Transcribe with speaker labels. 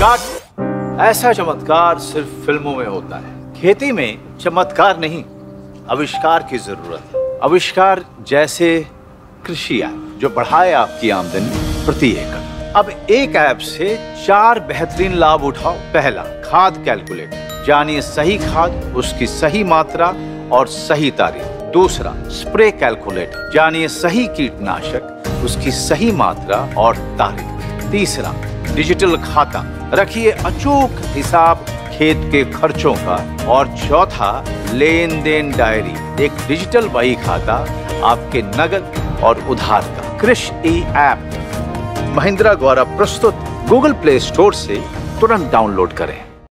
Speaker 1: काट ऐसा चमत्कार सिर्फ़ फ़िल्मों में होता है। खेती में चमत्कार नहीं, आविष्कार की ज़रूरत है। आविष्कार जैसे कृषि ऐप, जो बढ़ाए आपकी आमदनी प्रति एकड़। अब एक ऐप से चार बेहतरीन लाभ उठाओ। पहला, खाद कैलकुलेटर जानिए सही खाद, उसकी सही मात्रा और सही तारीख। दूसरा, स्प्रे कैलकुलेटर जानिए सही कीटनाशक, उसकी सही मात्रा और तारीख। तीसरा डिजिटल खाता। रखिए अचूक हिसाब खेत के खर्चों का। और चौथा लेन देन डायरी। एक डिजिटल बही खाता आपके नगद और उधार का। कृषि ऐप। महिंद्रा द्वारा प्रस्तुत गूगल प्ले स्टोर से तुरंत डाउनलोड करें।